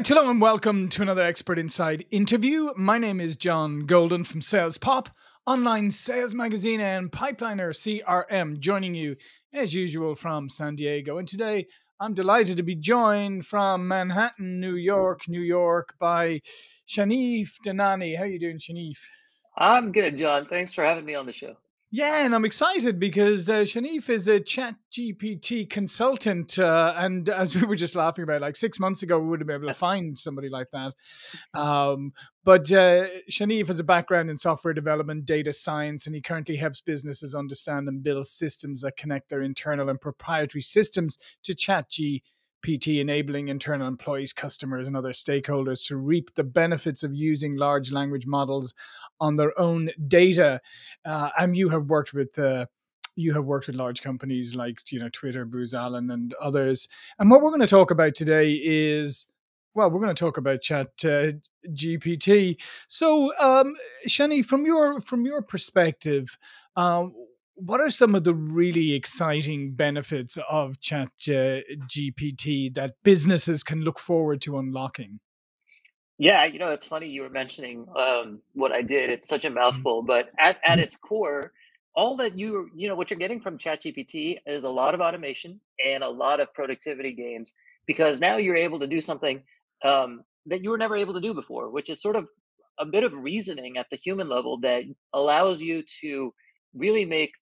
right, hello and welcome to another Expert Inside interview. My name is John Golden from Sales Pop, online sales magazine, and Pipeliner CRM, joining you as usual from San Diego. And today I'm delighted to be joined from Manhattan, New York, New York, by Shanif Dhanani. How are you doing, Shanif? I'm good, John. Thanks for having me on the show. Yeah, and I'm excited because uh, Shanif is a Chat GPT consultant, uh, and as we were just laughing about, like six months ago, we would have been able to find somebody like that. Um, but uh, Shanif has a background in software development, data science, and he currently helps businesses understand and build systems that connect their internal and proprietary systems to Chat GPT, enabling internal employees, customers, and other stakeholders to reap the benefits of using large language models on their own data. Uh, and you have worked with uh, you have worked with large companies like you know Twitter, Booz Allen, and others. And what we're going to talk about today is well, we're going to talk about Chat uh, GPT. So, um, Shani, from your from your perspective, um, what are some of the really exciting benefits of Chat uh, GPT that businesses can look forward to unlocking? Yeah, you know, it's funny you were mentioning um, what I did. It's such a Mhm. mouthful, but at, at its core, all that you you know what you're getting from ChatGPT is a lot of automation and a lot of productivity gains because now you're able to do something um, that you were never able to do before, which is sort of a bit of reasoning at the human level that allows you to really make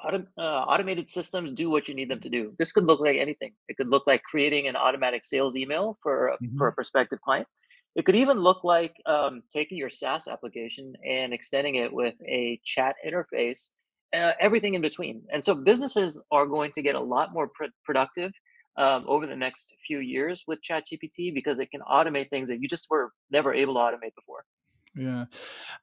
autom- uh, automated systems do what you need them to do. This could look like anything. It could look like creating an automatic sales email for a, for a Mhm. prospective client. It could even look like um, taking your SaaS application and extending it with a chat interface, uh, everything in between. And so businesses are going to get a lot more pr- productive um, over the next few years with ChatGPT because it can automate things that you just were never able to automate before. Yeah.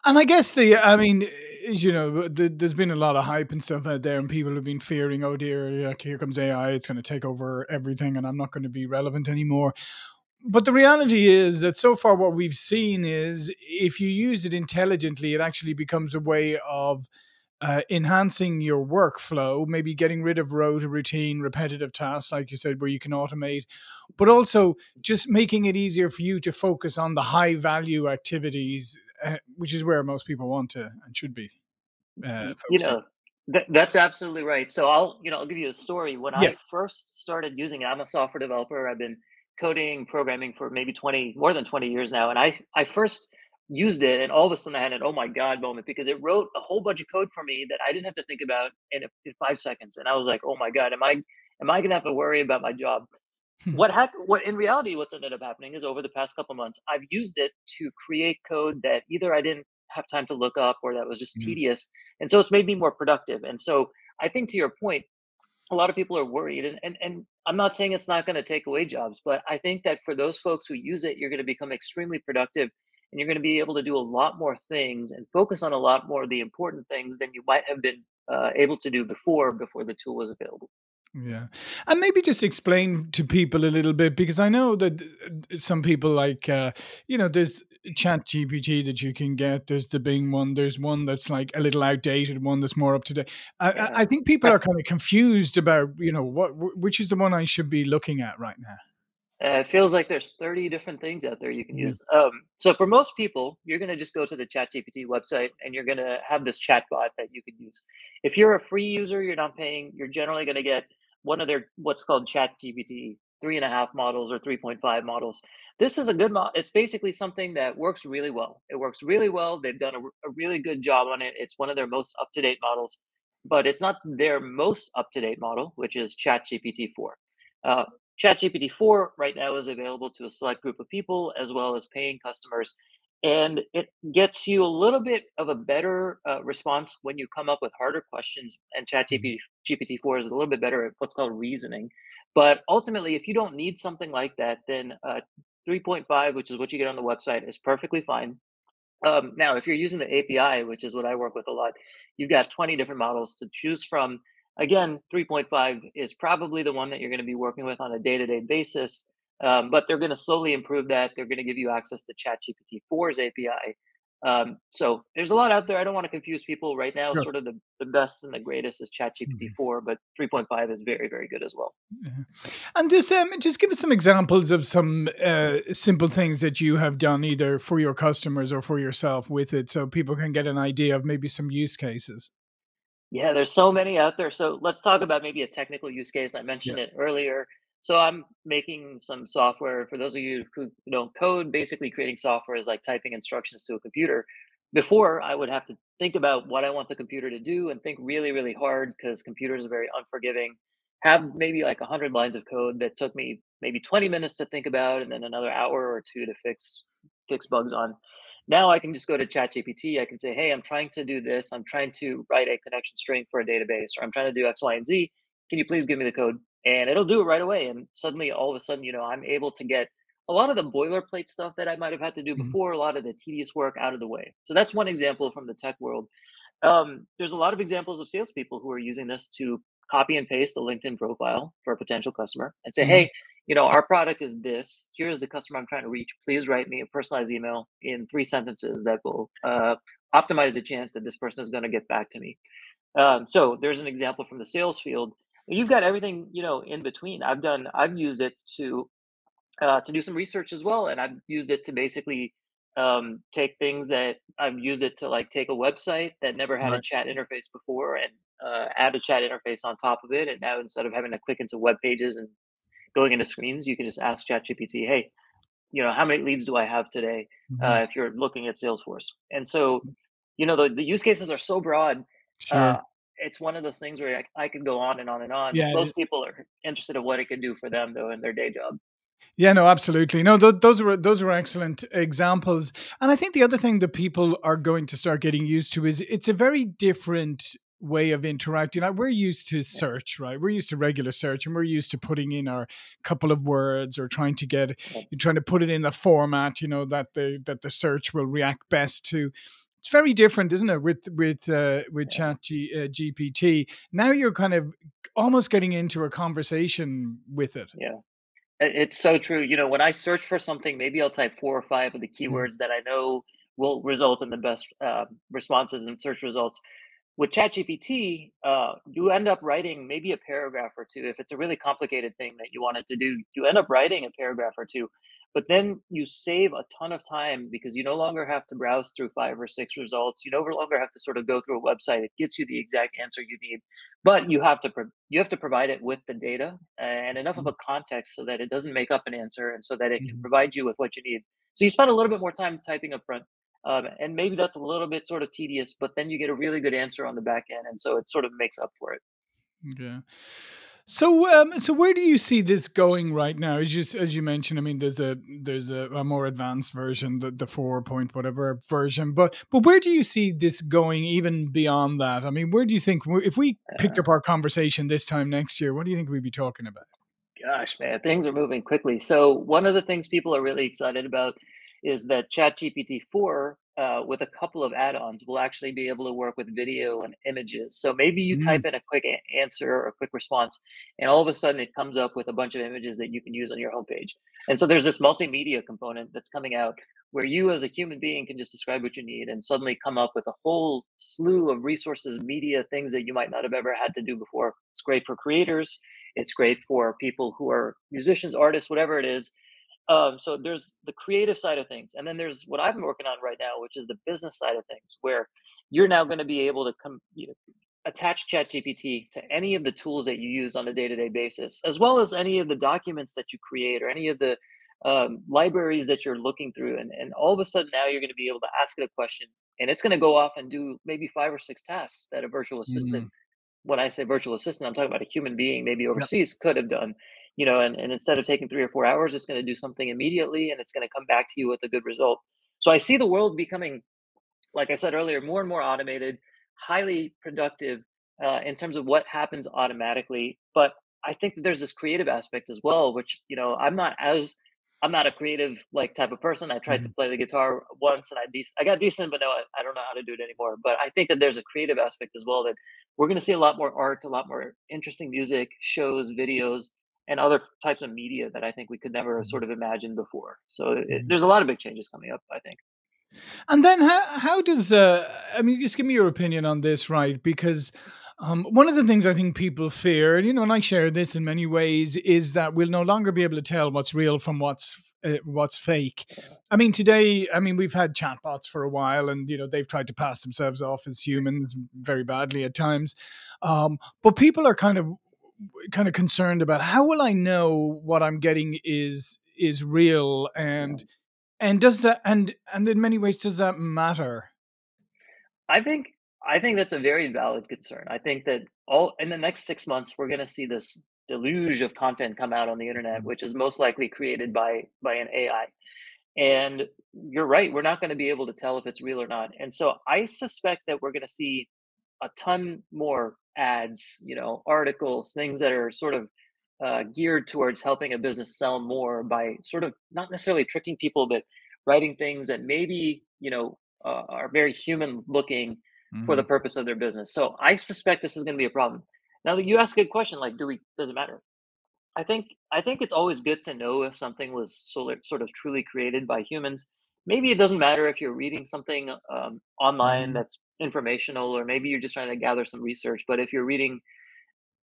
And I guess the, I mean, you know, the, there's been a lot of hype and stuff out there, and people have been fearing, oh dear, yeah, here comes AI, it's going to take over everything, and I'm not going to be relevant anymore. But the reality is that so far, what we've seen is if you use it intelligently, it actually becomes a way of uh, enhancing your workflow, maybe getting rid of rote, routine, repetitive tasks, like you said, where you can automate, but also just making it easier for you to focus on the high value activities, uh, which is where most people want to and should be uh, You know, that, that's absolutely right. So I'll, you know, I'll give you a story. When Yeah. I first started using it, I'm a software developer. I've been coding, programming for maybe 20, more than 20 years now. And I, I first used it and all of a sudden I had an, oh my God moment because it wrote a whole bunch of code for me that I didn't have to think about in, in five seconds. And I was like, oh my God, am I, am I going to have to worry about my job? What happened? What in reality, what's ended up happening is over the past couple months, I've used it to create code that either I didn't have time to look up or that was just Mm, tedious, and so it's made me more productive. And so I think to your point, a lot of people are worried, and and, and I'm not saying it's not going to take away jobs, but I think that for those folks who use it, you're going to become extremely productive, and you're going to be able to do a lot more things and focus on a lot more of the important things than you might have been uh, able to do before before the tool was available. Yeah. And maybe just explain to people a little bit because I know that uh, some people like, uh, you know, there's Chat GPT that you can get. There's the Bing one. There's one that's like a little outdated, one that's more up to date. I, I I think people are kind of confused about, you know, what which is the one I should be looking at right now. Uh, it feels like there's 30 different things out there you can Yeah. use. Um, so for most people, you're going to just go to the ChatGPT website and you're going to have this chat bot that you can use. If you're a free user, you're not paying, you're generally going to get one of their what's called ChatGPT three and a half models or 3.5 models. This is a good model. It's basically something that works really well. It works really well. They've done a really good job on it. It's one of their most up to date models, but it's not their most up to date model, which is ChatGPT 4. Uh, ChatGPT 4 right now is available to a select group of people as well as paying customers. And it gets you a little bit of a better uh, response when you come up with harder questions. And Mhm. ChatGPT GPT-4 is a little bit better at what's called reasoning. But ultimately, if you don't need something like that, then uh, 3.5, which is what you get on the website, is perfectly fine. Um, now, if you're using the API, which is what I work with a lot, you've got 20 different models to choose from. Again, 3.5 is probably the one that you're going to be working with on a day to day basis, um, but they're going to slowly improve that. They're going to give you access to ChatGPT 4's API. Um, so there's a lot out there. I don't want to confuse people right now. Sure. Sort of the, the best and the greatest is ChatGPT Mhm. 4, but 3.5 is very, very good as well. Yeah. And just um, just give us some examples of some uh, simple things that you have done either for your customers or for yourself with it, so people can get an idea of maybe some use cases. Yeah, there's so many out there. So let's talk about maybe a technical use case. I Yeah. mentioned it earlier. So I'm making some software for those of you who don't code, basically creating software is like typing instructions to a computer. Before, I would have to think about what I want the computer to do and think really, really hard because computers are very unforgiving. Have maybe like 100 lines of code that took me maybe 20 minutes to think about and then another hour or two to fix fix bugs on. Now I can just go to ChatGPT. I can say, "Hey, I'm trying to do this. I'm trying to write a connection string for a database, or I'm trying to do X, Y, and Z. Can you please give me the code?" And it'll do it right away. And suddenly, all of a sudden, you know, I'm able to get a lot of the boilerplate stuff that I might have had to do Mhm. before, a lot of the tedious work out of the way. So that's one example from the tech world. Um, there's a lot of examples of salespeople who are using this to copy and paste a LinkedIn profile for a potential customer and say, Mhm. hey, you know, our product is this. Here's the customer I'm trying to reach. Please write me a personalized email in three sentences that will uh, optimize the chance that this person is going to get back to me. Um, so there's an example from the sales field. You've got everything, you know, in between. I've done, I've used it to uh, to do some research as well, and I've used it to basically um, take things that I've used it to like take a website that never had a chat interface before and uh, add a chat interface on top of it. And now instead of having to click into web pages and going into screens, you can just ask ChatGPT, "Hey, you know, how many leads do I have today?" Mhm. Uh, if you're looking at Salesforce, and so you know the, the use cases are so broad. Sure. Uh, it's one of those things where I, I could go on and on and on. Yeah. Most people are interested in what it can do for them though in their day job. Yeah, no, absolutely. No, th- those were those were excellent examples. And I think the other thing that people are going to start getting used to is it's a very different way of interacting. Like we're used to search, right? We're used to regular search, and we're used to putting in our couple of words or trying to get you're trying to put it in a format, you know, that the that the search will react best to. It's very different, isn't it, with with uh, with. Chat G, uh, GPT? Now you're kind of almost getting into a conversation with it. yeah. It's so true. You know, when I search for something, maybe I'll type four or five of the Mhm. keywords that I know will result in the best uh, responses and search results. With ChatGPT, uh, you end up writing maybe a paragraph or two. If it's a really complicated thing that you wanted to do, you end up writing a paragraph or two. But then you save a ton of time because you no longer have to browse through five or six results. You no longer have to sort of go through a website. It gets you the exact answer you need, but you have to pro- you have to provide it with the data and enough of a context so that it doesn't make up an answer and so that it can Mhm. provide you with what you need. So you spend a little bit more time typing up front um, and maybe that's a little bit sort of tedious, but then you get a really good answer on the back end, and so it sort of makes up for it. Yeah. So, um, so where do you see this going right now? As you as you mentioned, I mean, there's a there's a, a more advanced version, the the four point whatever version, but but where do you see this going even beyond that? I mean, where do you think if we picked Uh, up our conversation this time next year, what do you think we'd be talking about? Gosh, man, things are moving quickly. So one of the things people are really excited about is that ChatGPT 4, uh, with a couple of add-ons, will actually be able to work with video and images. So maybe you Mm, type in a quick a- answer or a quick response, and all of a sudden it comes up with a bunch of images that you can use on your homepage. And so there's this multimedia component that's coming out where you as a human being can just describe what you need and suddenly come up with a whole slew of resources, media, things that you might not have ever had to do before. It's great for creators it's great for people who are musicians, artists, whatever it is. Um, so there's the creative side of things, and then there's what I've been working on right now, which is the business side of things, where you're now going to be able to come, you know, attach ChatGPT to any of the tools that you use on a day-to-day basis, as well as any of the documents that you create or any of the um, libraries that you're looking through, and and all of a sudden now you're going to be able to ask it a question, and it's going to go off and do maybe five or six tasks that a virtual assistant mm, when I say virtual assistant, I'm talking about a human being maybe overseas could have done, you know, and, and instead of taking three or four hours, it's going to do something immediately and it's going to come back to you with a good result. So I see the world becoming, like I said earlier, more and more automated, highly productive uh, in terms of what happens automatically. But I think that there's this creative aspect as well, which, you know, I'm not as I'm not a creative like type of person. I tried to mhm, play the guitar once and I de- I got decent, but no, I, I don't know how to do it anymore. But I think that there's a creative aspect as well that we're going to see a lot more art, a lot more interesting music, shows, videos, and other types of media that I think we could never mhm, sort of imagine before. So it, mhm. there's a lot of big changes coming up. I think. And then how how does uh, I mean, just give me your opinion on this, right? Because um, one of the things I think people fear, you know, and I share this in many ways, is that we'll no longer be able to tell what's real from what's uh, what's fake. I mean, today, I mean, we've had chatbots for a while, and you know, they've tried to pass themselves off as humans very badly at times. Um, but people are kind of kind of concerned about how will I know what I'm getting is is real and and does that and and in many ways does that matter? I think I think that's a very valid concern. I think that all in the next six months we're going to see this deluge of content come out on the internet, mm-hmm. which is most likely created by by an AI. And you're right, we're not going to be able to tell if it's real or not. And so I suspect that we're going to see a ton more ads, you know, articles, things that are sort of uh, geared towards helping a business sell more by sort of not necessarily tricking people, but writing things that maybe you know uh, are very human looking for the hmm purpose of their business. So I suspect this is going to be a problem. Now that you ask a good question, like, do we? Does it matter? I think I think it's always good to know if something was sort of truly created by humans. Maybe it doesn't matter if you're reading something um, online hmm that's informational, or maybe you're just trying to gather some research. But if you're reading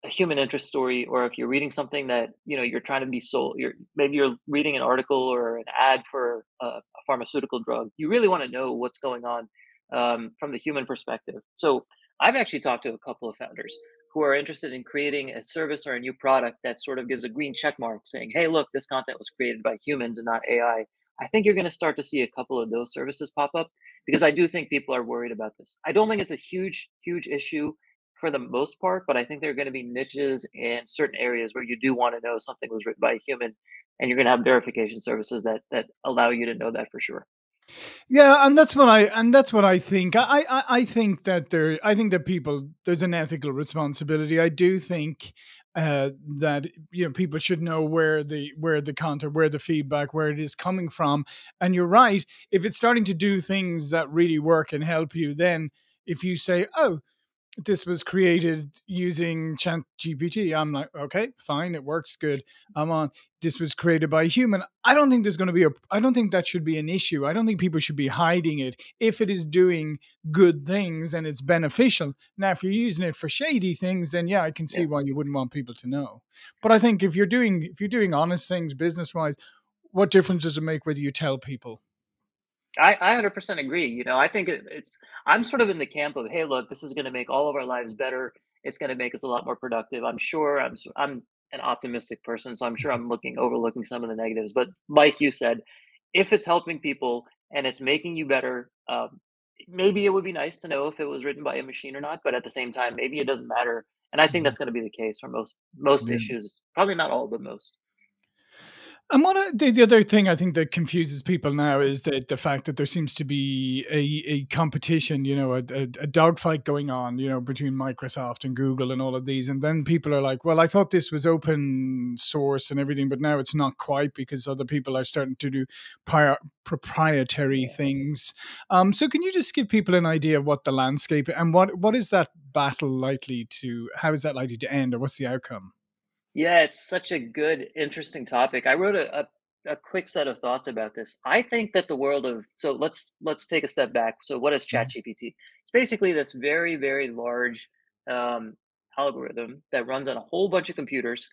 a human interest story or if you're reading something that you know you're trying to be sold you're maybe you're reading an article or an ad for a, a pharmaceutical drug you really want to know what's going on um, from the human perspective so i've actually talked to a couple of founders who are interested in creating a service or a new product that sort of gives a green check mark saying hey look this content was created by humans and not ai i think you're going to start to see a couple of those services pop up because i do think people are worried about this i don't think it's a huge huge issue for the most part, but I think there are going to be niches and certain areas where you do want to know something was written by a human, and you're going to have verification services that that allow you to know that for sure. Yeah, and that's what I and that's what I think. I, I I think that there I think that people there's an ethical responsibility. I do think uh, that you know people should know where the where the content, where the feedback, where it is coming from. And you're right. If it's starting to do things that really work and help you, then if you say, "Oh, this was created using Chat GPT. I'm like, okay, fine, it works good. I'm on. This was created by a human. I don't think there's going to be a. I don't think that should be an issue. I don't think people should be hiding it if it is doing good things and it's beneficial. Now, if you're using it for shady things, then yeah, I can see Yeah. why you wouldn't want people to know. But I think if you're doing if you're doing honest things business wise, what difference does it make whether you tell people? I, I 100% agree. You know, I think it, it's, I'm sort of in the camp of, hey, look, this is going to make all of our lives better. It's going to make us a lot more productive. I'm sure I'm, s- I'm an optimistic person, so I'm sure I'm looking, overlooking some of the negatives. But like you said, if it's helping people and it's making you better, um, maybe it would be nice to know if it was written by a machine or not. But at the same time, maybe it doesn't matter. And I think Mhm. that's going to be the case for most, most issues. Probably not all, but most. And what I, the, the other thing I think that confuses people now is that the fact that there seems to be a, a competition, you know, a, a, a dogfight going on, you know, between Microsoft and Google and all of these. And then people are like, well, I thought this was open source and everything, but now it's not quite because other people are starting to do prior, proprietary things. Um, so can you just give people an idea of what the landscape and what what is that battle likely to, how is that likely to end or what's the outcome? Yeah, it's such a good, interesting topic. I wrote a, a, a quick set of thoughts about this. I think that the world of so let's let's take a step back. So what is Mhm. ChatGPT? It's basically this very, very large um, algorithm that runs on a whole bunch of computers.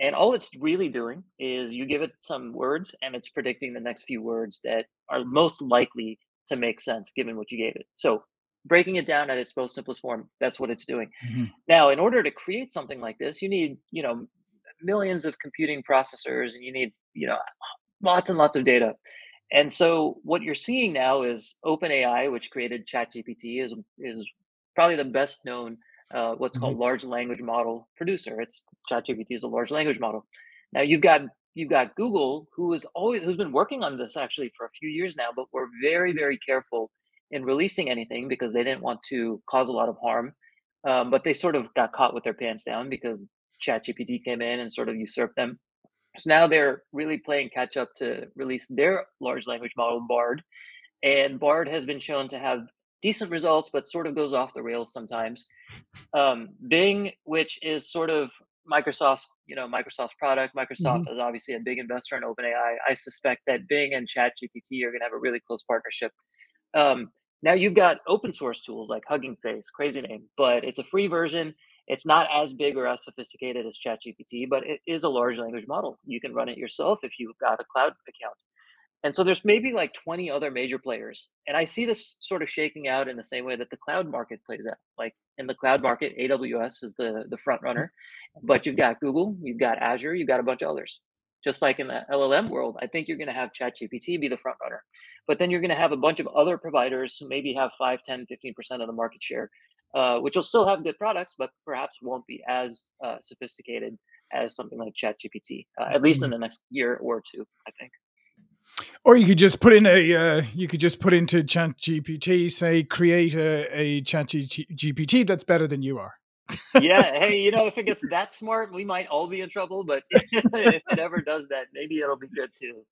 And all it's really doing is you give it some words and it's predicting the next few words that are most likely to make sense given what you gave it. So breaking it down at its most simplest form, that's what it's doing. Mhm. Now, in order to create something like this, you need, you know, millions of computing processors and you need, you know, lots and lots of data. And so what you're seeing now is OpenAI, which created ChatGPT, is is probably the best known uh, what's Mhm. called large language model producer. It's ChatGPT is a large language model. Now you've got you've got Google, who is always who's been working on this actually for a few years now, but we're very very careful in releasing anything because they didn't want to cause a lot of harm. Um, but they sort of got caught with their pants down because ChatGPT came in and sort of usurped them. So now they're really playing catch up to release their large language model, Bard. And Bard has been shown to have decent results, but sort of goes off the rails sometimes. Um, Bing, which is sort of Microsoft's, you know, Microsoft's product. Microsoft Mhm. is obviously a big investor in OpenAI. I suspect that Bing and ChatGPT are going to have a really close partnership Um, now you've got open source tools like Hugging Face, crazy name, but it's a free version. It's not as big or as sophisticated as ChatGPT, but it is a large language model. You can run it yourself if you've got a cloud account. And so there's maybe like 20 other major players. And I see this sort of shaking out in the same way that the cloud market plays out. Like in the cloud market, AWS is the, the front runner, but you've got Google, you've got Azure, you've got a bunch of others. Just like in the LLM world, I think you're going to have ChatGPT be the front runner. But then you're going to have a bunch of other providers who maybe have 5, 10, 15% of the market share, uh, which will still have good products, but perhaps won't be as uh, sophisticated as something like ChatGPT, uh, at least in mm-hmm. the next year or two, I think. Or you could just put in a, uh, you could just put into Chat GPT, say, create a, a Chat GPT that's better than you are. yeah. Hey, you know, if it gets that smart, we might all be in trouble. But if it ever does that, maybe it'll be good too.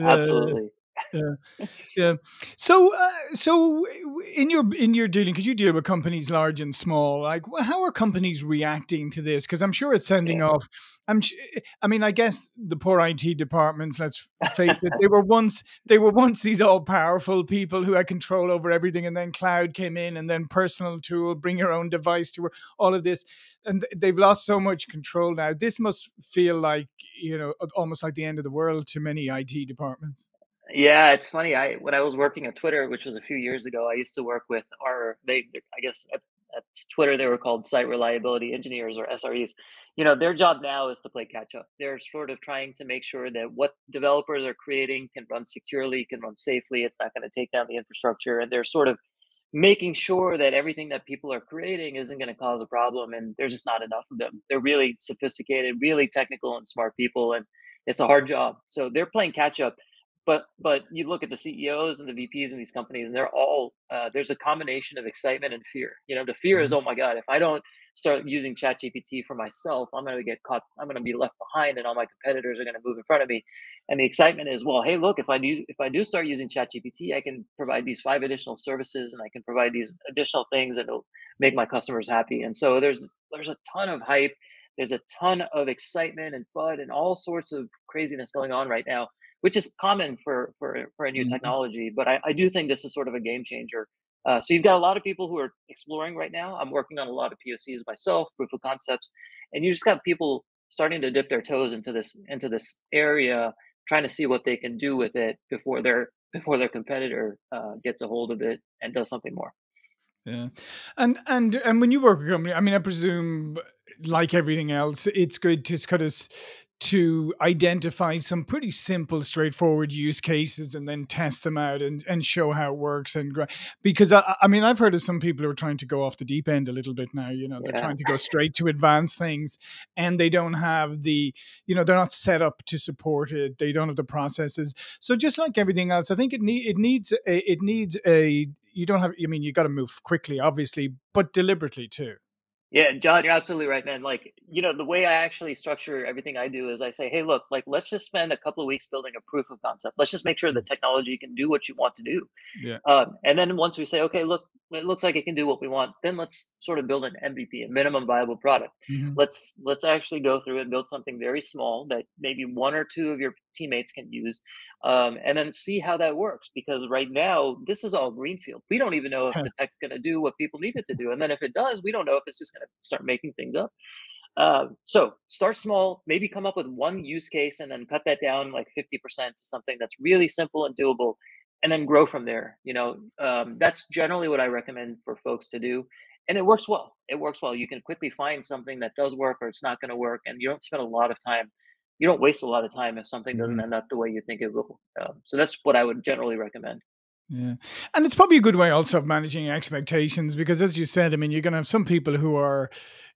Absolutely yeah. Yeah. So uh, so in your in your dealing because you deal with companies large and small like how are companies reacting to this? Because i'm sure it's sending yeah. off i'm i mean i guess the poor it departments let's face it they were once they were once these all powerful people who had control over everything and then cloud came in and then personal tool bring your own device to all of this and they've lost so much control now. This must feel like you know almost like the end of the world to many it departments yeah, it's funny. I when I was working at Twitter, which was a few years ago, I used to work with our they I guess at, at Twitter they were called site reliability engineers or SREs. You know, their job now is to play catch up. They're sort of trying to make sure that what developers are creating can run securely, can run safely. It's not going to take down the infrastructure, and they're sort of making sure that everything that people are creating isn't going to cause a problem. And there's just not enough of them. They're really sophisticated, really technical, and smart people, and it's a hard job. So they're playing catch up but but you look at the CEOs and the VPs in these companies, and they're all uh, there's a combination of excitement and fear. You know, the fear mm-hmm. is, oh my god, if I don't start using ChatGPT for myself, I'm going to get caught. I'm going to be left behind, and all my competitors are going to move in front of me. And the excitement is, well, hey, look, if I do if I do start using ChatGPT, I can provide these five additional services, and I can provide these additional things that will make my customers happy. And so there's there's a ton of hype. There's a ton of excitement and fun and all sorts of craziness going on right now which is common for for, for a new mm-hmm. technology. But I, I do think this is sort of a game changer. Uh, so you've got a lot of people who are exploring right now. I'm working on a lot of POCs myself, proof of concepts, and you just got people starting to dip their toes into this into this area, trying to see what they can do with it before their before their competitor uh, gets a hold of it and does something more. Yeah, and and and when you work with a company, I mean, I presume like everything else, it's good to kind of to identify some pretty simple, straightforward use cases and then test them out and, and show how it works. And because I, I mean, I've heard of some people who are trying to go off the deep end a little bit now. You know, they're yeah. trying to go straight to advanced things, and they don't have the, you know, they're not set up to support it. They don't have the processes. So just like everything else, I think it need it needs a, it needs a. You don't have. I mean, you got to move quickly, obviously, but deliberately too. Yeah, John, you're absolutely right, man. Like, you know, the way I actually structure everything I do is I say, hey, look, like, let's just spend a couple of weeks building a proof of concept. Let's just make sure the technology can do what you want to do. Yeah. Um, and then once we say, okay, look, it looks like it can do what we want then let's sort of build an mvp a minimum viable product mm-hmm. let's let's actually go through and build something very small that maybe one or two of your teammates can use um, and then see how that works because right now this is all greenfield we don't even know if the tech's going to do what people need it to do and then if it does we don't know if it's just going to start making things up um, so start small, maybe come up with one use case and then cut that down like 50% to something that's really simple and doable and then grow from there. You know, um, that's generally what I recommend for folks to do. And it works well. It works well. You can quickly find something that does work or it's not going to work. And you don't spend a lot of time. You don't waste a lot of time if something doesn't mm-hmm. end up the way you think it will. Um, so that's what I would generally recommend. Yeah. And it's probably a good way also of managing expectations because as you said, I mean, you're going to have some people who are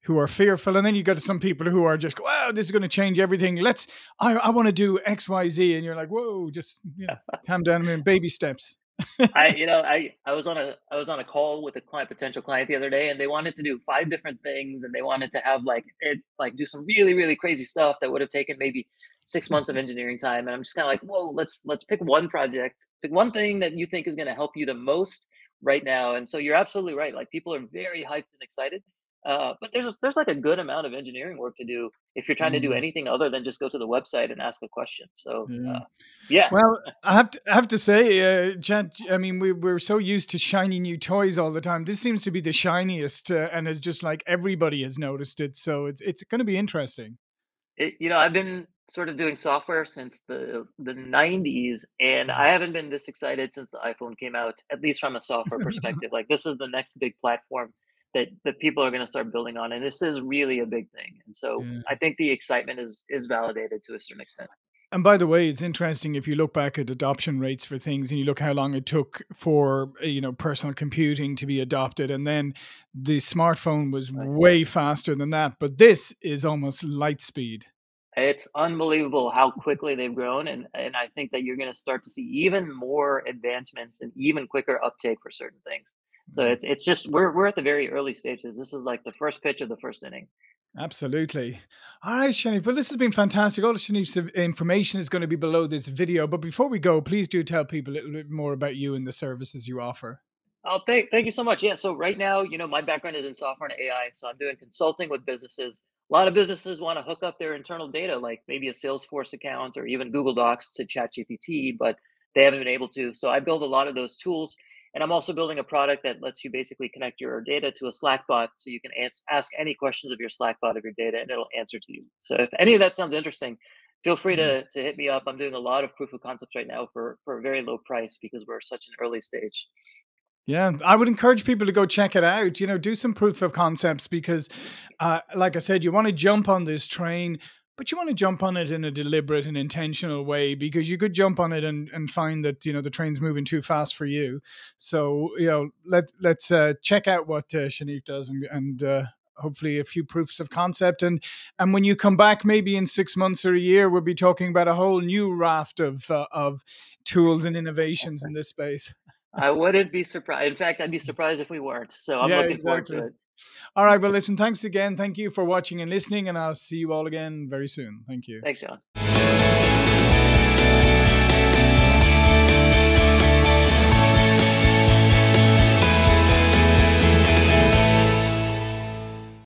who are fearful and then you've got some people who are just wow, this is going to change everything. Let's I, I want to do X, Y, Z and you're like, whoa, just you know, calm down I mean baby steps. I you know I I was on a I was on a call with a client potential client the other day and they wanted to do five different things and they wanted to have like it like do some really really crazy stuff that would have taken maybe six months of mm-hmm. engineering time and I'm just kind of like whoa let's let's pick one project pick one thing that you think is going to help you the most right now and so you're absolutely right like people are very hyped and excited Uh, but there's a, there's like a good amount of engineering work to do if you're trying to do Mm. anything other than just go to the website and ask a question. So Yeah. uh, yeah, Well, I have to I have to say, uh. I mean, we we're so used to shiny new toys all the time. This seems to be the shiniest, uh, and it's just like everybody has noticed it. So it's it's going to be interesting. it, you know I've been sort of doing software since the the 90s, and Mm. I haven't been this excited since the iPhone came out. At least from a software perspective, like this is the next big platform that that people are going to start building on, and this is really a big thing. And so Yeah. I think the excitement is is validated to a certain extent. And by the way, it's interesting if you look back at adoption rates for things and you look how long it took for uh, you know personal computing to be adopted, and then the smartphone was way faster than that. But this is almost light speed. It's unbelievable how quickly they've grown, and and I think that you're gonna start to see even more advancements and even quicker uptake for certain things. So Mm. it's it's just we're we're at the very early stages. This is like the first pitch of the first inning. Absolutely. All right, Shanif. Well, this has been fantastic. All of Shanif's information is going to be below this video. But before we go, please do tell people a little bit more about you and the services you offer. Oh, thank thank you so much. Yeah, so right now, you know, my background is in software and AI, so I'm doing consulting with businesses. A lot of businesses want to hook up their internal data, like maybe a Salesforce account or even Google Docs to ChatGPT, but they haven't been able to. So I build a lot of those tools, and I'm also building a product that lets you basically connect your data to a Slack bot, so you can ans- ask any questions of your Slack bot of your data, and it'll answer to you. So if any of that sounds interesting, feel free Mm. to to hit me up. I'm doing a lot of proof of concepts right now for for a very low price because we're such an early stage. Yeah, I would encourage people to go check it out. You know, do some proof of concepts because, uh, like I said, you want to jump on this train, but you want to jump on it in a deliberate and intentional way because you could jump on it and, and find that you know the train's moving too fast for you. So you know, let let's uh, check out what uh, Shanif does and and. Uh, hopefully a few proofs of concept and and when you come back maybe in six months or a year we'll be talking about a whole new raft of uh, of tools and innovations in this space I wouldn't be surprised. In fact, I'd be surprised if we weren't. So I'm yeah looking forward to it. All right. Well, listen, thanks again. Thank you for watching and listening, and I'll see you all again very soon. Thank you. Thanks, John.